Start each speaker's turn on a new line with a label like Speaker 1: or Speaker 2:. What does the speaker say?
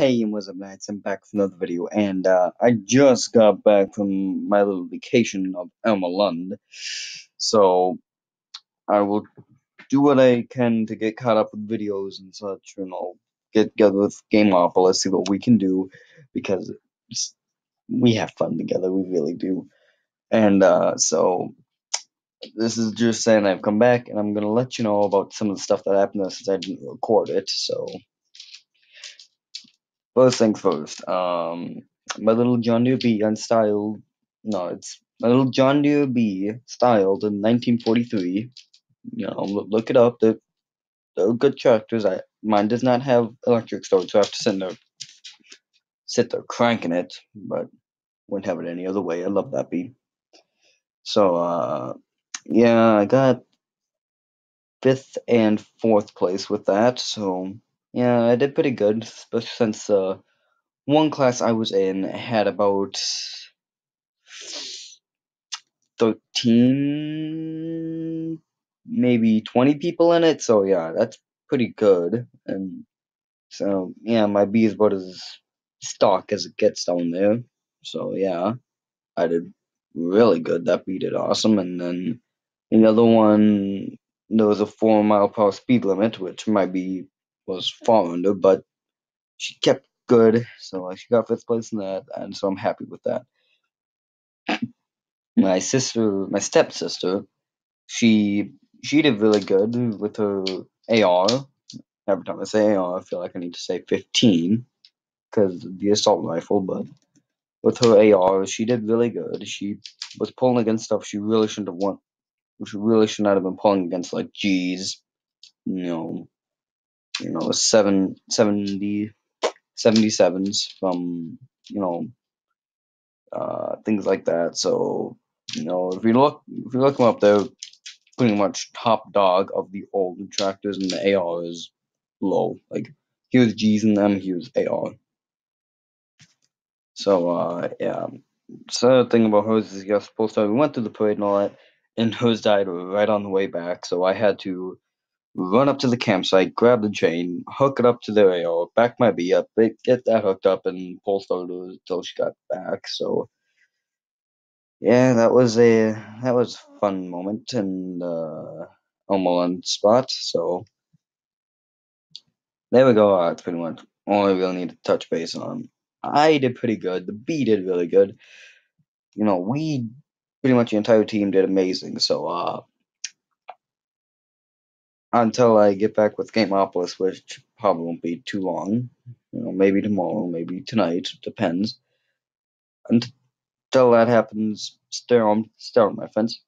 Speaker 1: Hey, what's up, guys? I'm back with another video, and uh, I just got back from my little vacation of Elma Lund, so I will do what I can to get caught up with videos and such, and I'll get together with Gameopolis, see what we can do, because we have fun together, we really do. And uh, so, this is just saying I've come back, and I'm gonna let you know about some of the stuff that happened since I didn't record it, so first things first. Um, my little John Deere B unstyled. No, it's my little John Deere B styled in 1943. You know, look it up. They're, they're good tractors. I mine does not have electric storage, so I have to sit there, sit there cranking it. But wouldn't have it any other way. I love that B. So, uh, yeah, I got fifth and fourth place with that. So yeah, I did pretty good, especially since uh, one class I was in had about 13, maybe 20 people in it, so yeah, that's pretty good. And so, yeah, my B is about as stock as it gets down there. So, yeah, I did really good. That B did awesome. And then the other one, there was a 4 mile per hour speed limit, which might be was far under, but she kept good, so she got fifth place in that, and so I'm happy with that. my sister, my stepsister, she she did really good with her AR. Every time I say AR, I feel like I need to say 15 because the assault rifle, but with her AR, she did really good. She was pulling against stuff she really shouldn't have won. She really should not have been pulling against like G's, you know, you know, seven, 70, 77s from, you know, uh, things like that. So, you know, if you look, if you look them up, they're pretty much top dog of the old tractors, and the AR is low. Like, he was G's in them, here's AR. So, uh, yeah. So, the thing about hers is you're supposed to, we went through the parade and all that, and hers died right on the way back, so I had to run up to the campsite, grab the chain, hook it up to the AO, back my B up, get that hooked up, and pull started until she got back. So yeah, that was a that was a fun moment and uh, on spot. So there we go. That's pretty much all I really need to touch base on. I did pretty good. The B did really good. You know, we pretty much the entire team did amazing. So uh, until I get back with Gameopolis, which probably won't be too long. You know, maybe tomorrow, maybe tonight, depends. Until that happens, stare on, stare on my fence.